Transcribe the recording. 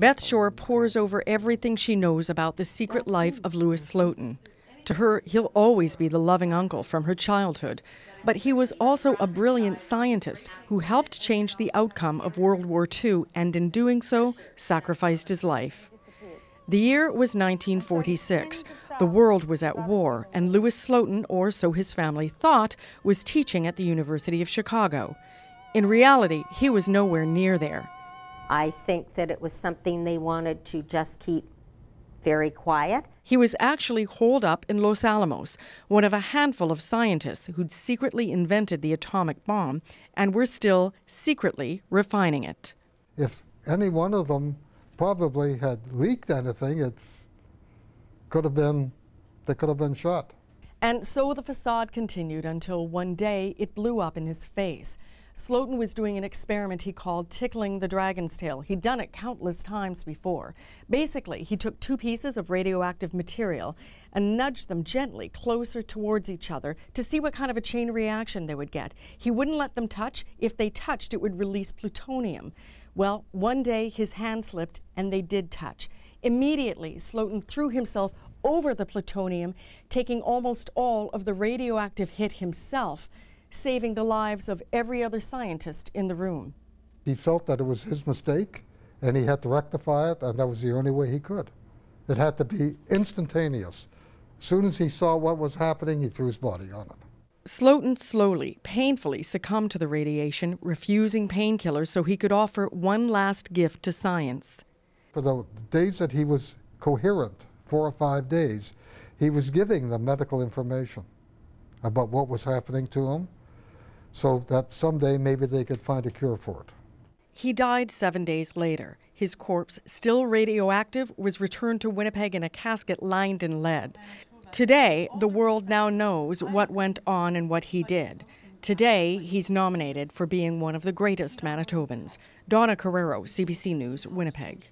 Beth Shore pores over everything she knows about the secret life of Louis Slotin. To her, he'll always be the loving uncle from her childhood. But he was also a brilliant scientist who helped change the outcome of World War II and, in doing so, sacrificed his life. The year was 1946. The world was at war, and Louis Slotin, or so his family thought, was teaching at the University of Chicago. In reality, he was nowhere near there. I think that it was something they wanted to just keep very quiet. He was actually holed up in Los Alamos, one of a handful of scientists who'd secretly invented the atomic bomb and were still secretly refining it. If any one of them probably had leaked anything, it could have been, they could have been shot. And so the facade continued until one day it blew up in his face. Slotin was doing an experiment he called tickling the dragon's tail. He'd done it countless times before. Basically, he took two pieces of radioactive material and nudged them gently closer towards each other to see what kind of a chain reaction they would get. He wouldn't let them touch. If they touched, it would release plutonium. Well, one day his hand slipped and they did touch. Immediately, Slotin threw himself over the plutonium, taking almost all of the radioactive hit himself saving the lives of every other scientist in the room. He felt that it was his mistake and he had to rectify it, and that was the only way he could. It had to be instantaneous. As soon as he saw what was happening, he threw his body on it. Slotin slowly, painfully succumbed to the radiation, refusing painkillers so he could offer one last gift to science. For the days that he was coherent, four or five days, he was giving them medical information about what was happening to him so that someday maybe they could find a cure for it. He died seven days later. His corpse, still radioactive, was returned to Winnipeg in a casket lined in lead. Today, the world now knows what went on and what he did. Today, he's nominated for being one of the greatest Manitobans. Donna Carreiro, CBC News, Winnipeg.